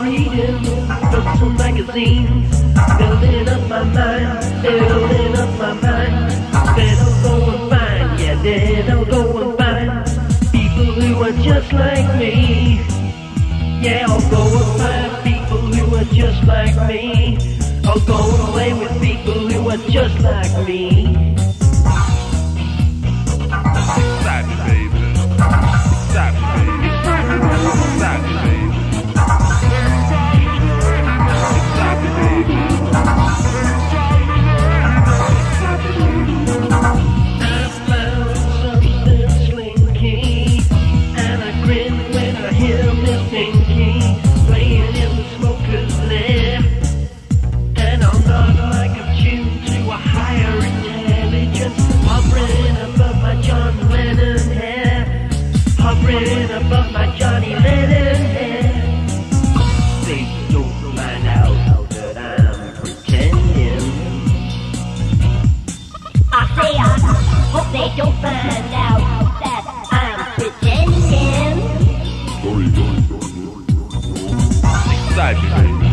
reading books and magazines, building up my mind, building up my mind. Then I'll go and find, yeah, then I'll go and find people who are just like me. Yeah, I'll go and find people who are just like me. I'll go play with people who are just like me. Stop baby.